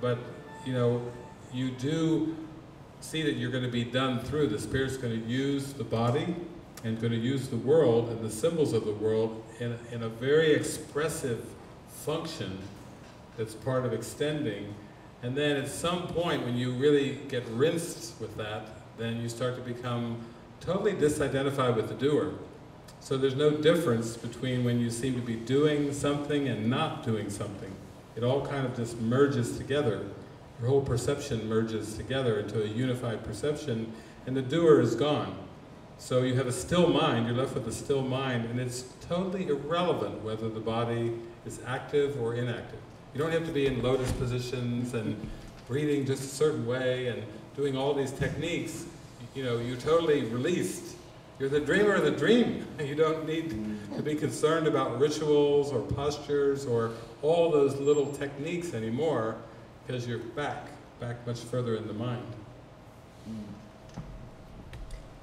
but you know, you do see that you're going to be done through. The Spirit's going to use the body and going to use the world and the symbols of the world in, in a very expressive function that's part of extending. And then at some point, when you really get rinsed with that, then you start to become totally disidentified with the doer. So there's no difference between when you seem to be doing something and not doing something. It all kind of just merges together. Your whole perception merges together into a unified perception, and the doer is gone. So you have a still mind, you're left with a still mind, and it's totally irrelevant whether the body is active or inactive. You don't have to be in lotus positions and breathing just a certain way and doing all these techniques. You know, you're totally released. You're the dreamer of the dream. You don't need to be concerned about rituals or postures or all those little techniques anymore because you're back, back much further in the mind.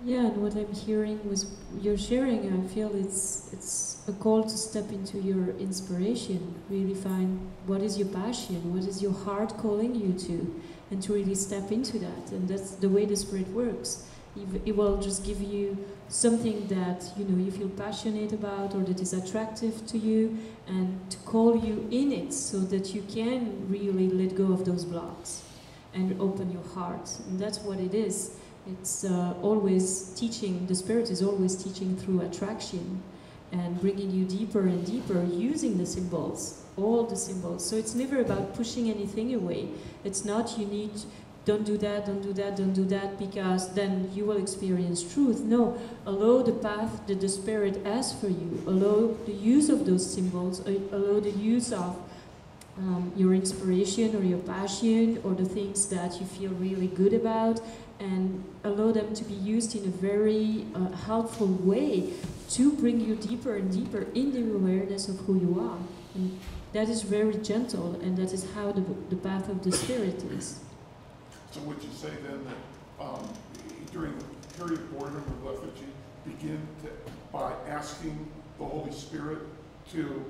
Yeah, and what I'm hearing was you're sharing, I feel it's it's a call to step into your inspiration, really find what is your passion, what is your heart calling you to, and to really step into that. And that's the way the spirit works. It will just give you something that you know you feel passionate about or that is attractive to you, and to call you in it so that you can really let go of those blocks and open your heart. And that's what it is it's uh, always teaching, the Spirit is always teaching through attraction and bringing you deeper and deeper using the symbols, all the symbols. So it's never about pushing anything away. It's not you need, don't do that, don't do that, don't do that, because then you will experience truth. No, allow the path that the Spirit has for you, allow the use of those symbols, uh, allow the use of um, your inspiration or your passion or the things that you feel really good about and allow them to be used in a very uh, helpful way to bring you deeper and deeper in the awareness of who you are. And that is very gentle, and that is how the, the path of the Spirit is. So would you say then that um, during the period of boredom or lethargy, begin to, by asking the Holy Spirit to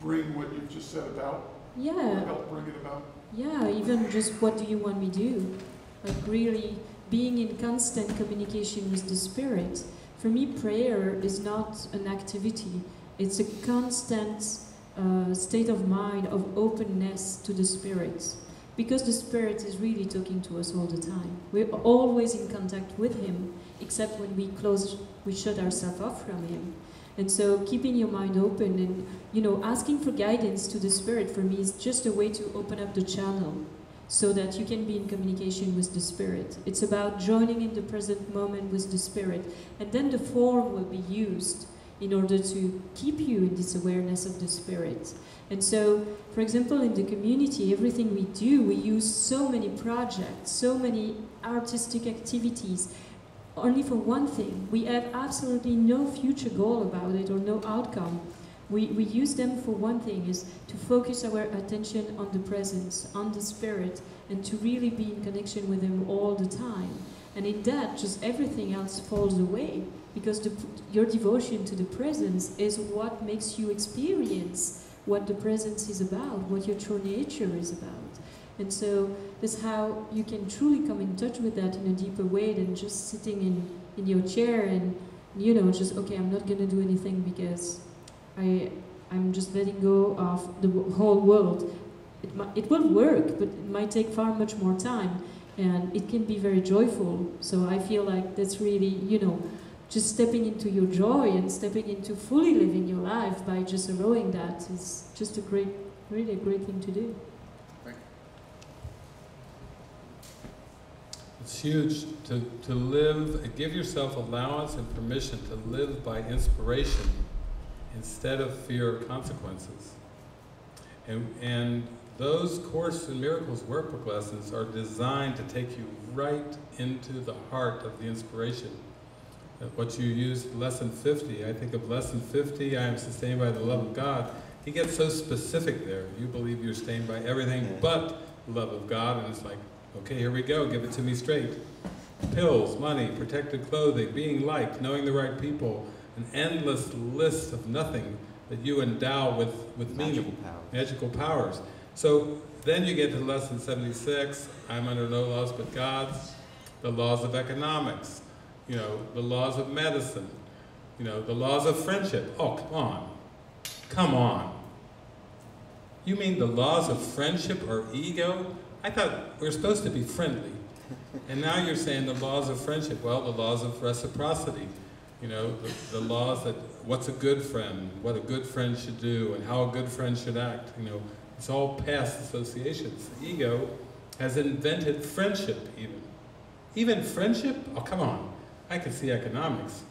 bring what you've just said about? Yeah. Help bring it about? Yeah, even just what do you want me to do? like really being in constant communication with the Spirit. For me, prayer is not an activity, it's a constant uh, state of mind of openness to the Spirit. Because the Spirit is really talking to us all the time. We're always in contact with Him, except when we close, we shut ourselves off from Him. And so keeping your mind open and, you know, asking for guidance to the Spirit for me is just a way to open up the channel so that you can be in communication with the Spirit. It's about joining in the present moment with the Spirit, and then the form will be used in order to keep you in this awareness of the Spirit. And so, for example, in the community, everything we do, we use so many projects, so many artistic activities, only for one thing. We have absolutely no future goal about it or no outcome. We, we use them for one thing is to focus our attention on the presence, on the spirit, and to really be in connection with them all the time. And in that, just everything else falls away because the, your devotion to the presence is what makes you experience what the presence is about, what your true nature is about. And so that's how you can truly come in touch with that in a deeper way than just sitting in, in your chair and, you know, just, okay, I'm not going to do anything because I, I'm just letting go of the whole world. It, it will work, but it might take far much more time, and it can be very joyful. So I feel like that's really, you know, just stepping into your joy and stepping into fully living your life by just allowing that is just a great, really a great thing to do. It's huge to, to live, give yourself allowance and permission to live by inspiration instead of fear of consequences. And, and those Course in Miracles workbook lessons are designed to take you right into the heart of the inspiration. Uh, what you use, lesson 50, I think of lesson 50, I am sustained by the love of God. He gets so specific there. You believe you're sustained by everything but love of God, and it's like, okay, here we go, give it to me straight. Pills, money, protected clothing, being liked, knowing the right people, an endless list of nothing that you endow with, with magical meaning, powers. magical powers. So then you get to lesson 76, I'm under no laws but God's, the laws of economics, you know, the laws of medicine, you know, the laws of friendship. Oh, come on. Come on. You mean the laws of friendship or ego? I thought we are supposed to be friendly. And now you're saying the laws of friendship. Well, the laws of reciprocity. You know, the, the laws that what's a good friend, what a good friend should do, and how a good friend should act. You know, it's all past associations. The ego has invented friendship even. Even friendship? Oh, come on. I can see economics.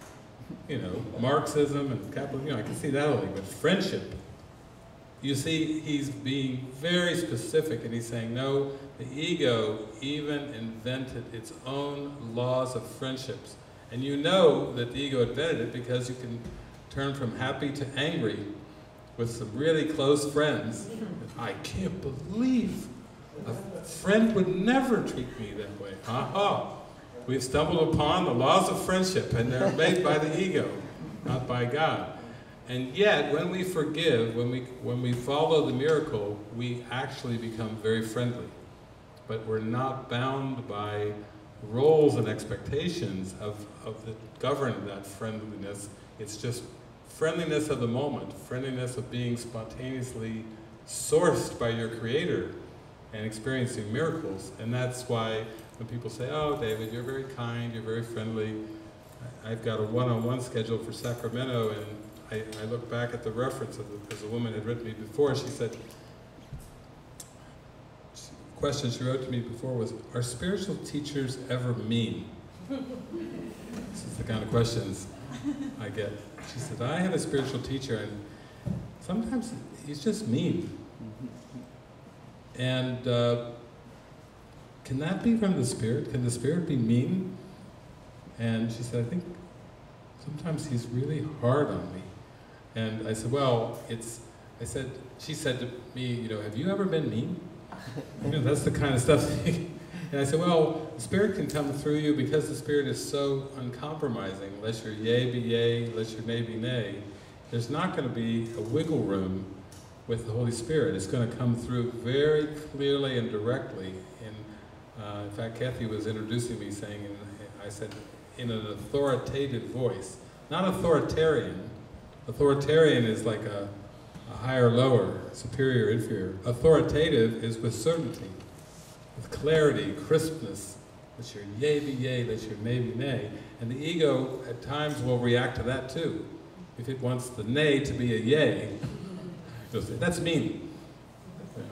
You know, Marxism and capitalism, you know, I can see that only, but friendship. You see, he's being very specific and he's saying, no, the ego even invented its own laws of friendships. And you know that the ego invented it because you can turn from happy to angry with some really close friends. I can't believe a friend would never treat me that way. Aha! We've stumbled upon the laws of friendship, and they're made by the ego, not by God. And yet, when we forgive, when we, when we follow the miracle, we actually become very friendly. But we're not bound by roles and expectations of, of that govern that friendliness. It's just friendliness of the moment, friendliness of being spontaneously sourced by your Creator and experiencing miracles. And that's why when people say, oh, David, you're very kind, you're very friendly, I've got a one-on-one -on -one schedule for Sacramento, and I, I look back at the reference of the, because a woman had written me before, she said, question she wrote to me before was, are spiritual teachers ever mean? this is the kind of questions I get. She said, I have a spiritual teacher and sometimes he's just mean. And uh, can that be from the Spirit? Can the Spirit be mean? And she said, I think sometimes he's really hard on me. And I said, well, it's, I said, she said to me, you know, have you ever been mean? You know, that's the kind of stuff. and I said, well, the Spirit can come through you because the Spirit is so uncompromising. Unless your yea be yea, unless your nay be nay, there's not going to be a wiggle room with the Holy Spirit. It's going to come through very clearly and directly. And uh, in fact, Kathy was introducing me saying, and I said, in an authoritative voice, not authoritarian. Authoritarian is like a, a higher, lower, superior, inferior. Authoritative is with certainty, with clarity, crispness. Let your yay be yea, let your nay be nay. And the ego at times will react to that too. If it wants the nay to be a yay, say, that's mean. You know?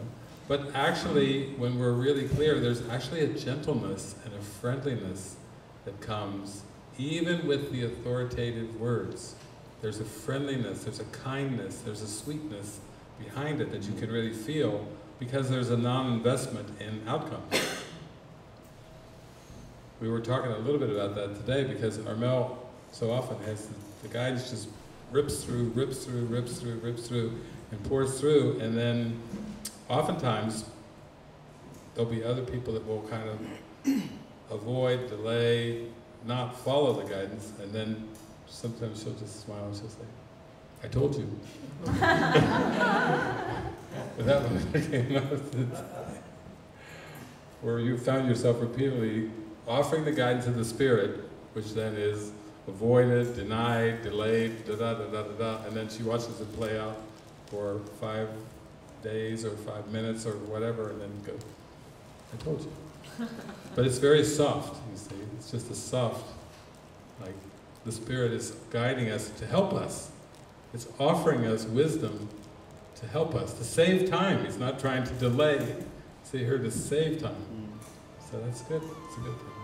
But actually, when we're really clear, there's actually a gentleness and a friendliness that comes even with the authoritative words. There's a friendliness, there's a kindness, there's a sweetness behind it that you can really feel because there's a non-investment in outcome. We were talking a little bit about that today because Armel so often has the, the guidance just rips through, rips through, rips through, rips through, and pours through, and then oftentimes there'll be other people that will kind of avoid, delay, not follow the guidance, and then sometimes she'll just smile and she'll say, I told you. but that one came out where you found yourself repeatedly offering the guidance of the Spirit, which then is avoided, denied, delayed, da da da da da da, and then she watches it play out for five days or five minutes or whatever, and then go, I told you. but it's very soft, you see. It's just a soft, like the Spirit is guiding us to help us. It's offering us wisdom to help us, to save time. He's not trying to delay. See here to save time. Mm. So that's good. It's a good thing.